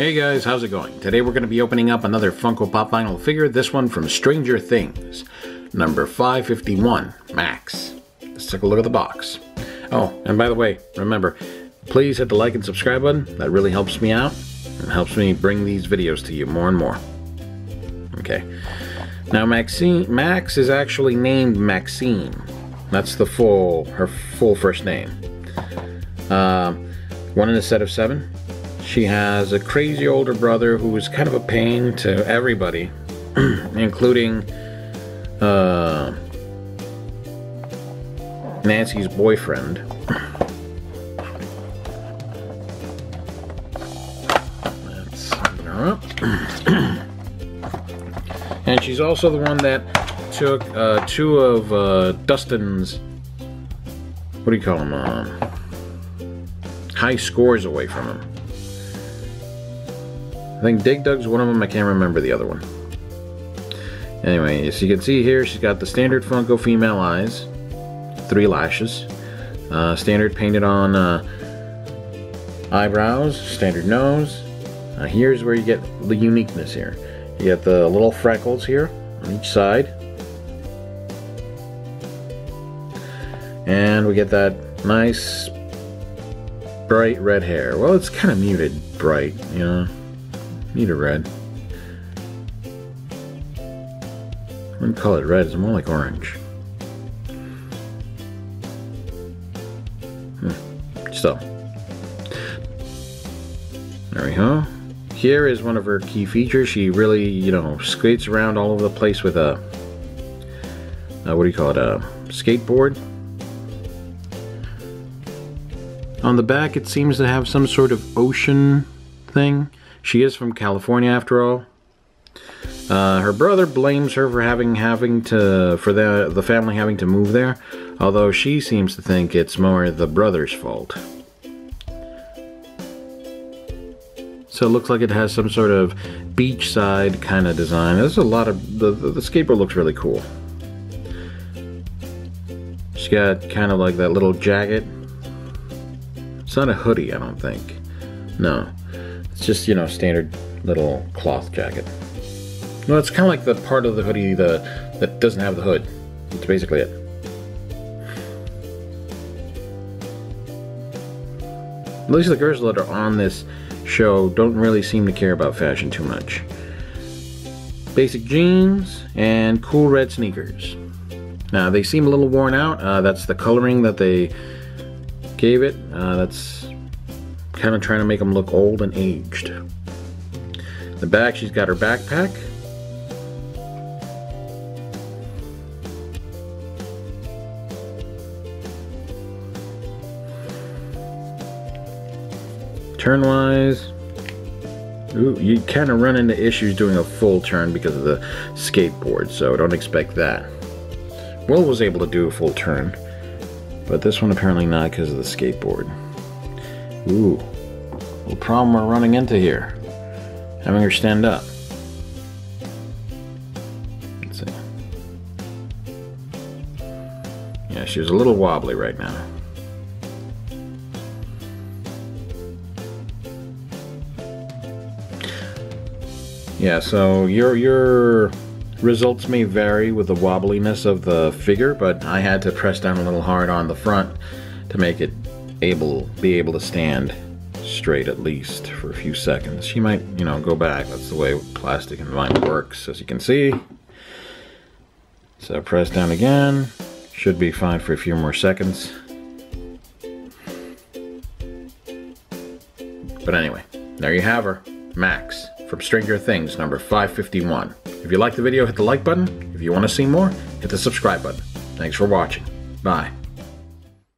Hey guys, how's it going? Today we're going to be opening up another Funko Pop vinyl figure, this one from Stranger Things, number 551, Max. Let's take a look at the box. Oh, and by the way, remember, please hit the like and subscribe button. That really helps me out and helps me bring these videos to you more and more. Okay. Now Maxine, Max is actually named Maxine. That's the full, her full first name. Uh, one in a set of seven. She has a crazy older brother who is kind of a pain to everybody, including uh, Nancy's boyfriend. Her up. and she's also the one that took uh, two of uh, Dustin's, what do you call them, um, high scores away from him. I think Dig Dug's one of them. I can't remember the other one. Anyway, as you can see here, she's got the standard Funko female eyes, three lashes, uh, standard painted on uh, eyebrows, standard nose. Uh, here's where you get the uniqueness here. You get the little freckles here on each side. And we get that nice bright red hair. Well, it's kind of muted bright, you know. Need a red. I wouldn't call it red, it's more like orange. Hmm. So, there we go. Here is one of her key features. She really, you know, skates around all over the place with a, uh, what do you call it, a skateboard. On the back, it seems to have some sort of ocean thing. She is from California after all. Uh, her brother blames her for having having to for the the family having to move there, although she seems to think it's more the brother's fault. So it looks like it has some sort of beachside kind of design. There's a lot of the, the, the skateboard looks really cool. She's got kind of like that little jacket. It's not a hoodie, I don't think. No. It's just, you know, standard little cloth jacket. No, it's kind of like the part of the hoodie the, that doesn't have the hood. That's basically it. At least the girls that are on this show don't really seem to care about fashion too much. Basic jeans and cool red sneakers. Now they seem a little worn out. Uh, that's the coloring that they gave it. Uh, that's kind of trying to make them look old and aged. The back, she's got her backpack. Turn-wise, Ooh, you kind of run into issues doing a full turn because of the skateboard, so don't expect that. Will was able to do a full turn, but this one apparently not because of the skateboard. Ooh, little problem we're running into here. Having her stand up. Let's see. Yeah, she's a little wobbly right now. Yeah, so your your results may vary with the wobbliness of the figure, but I had to press down a little hard on the front to make it able be able to stand straight at least for a few seconds. She might, you know, go back. That's the way plastic and vinyl works, as you can see. So press down again. Should be fine for a few more seconds. But anyway, there you have her, Max from Stranger Things, number 551. If you liked the video, hit the like button. If you want to see more, hit the subscribe button. Thanks for watching. Bye.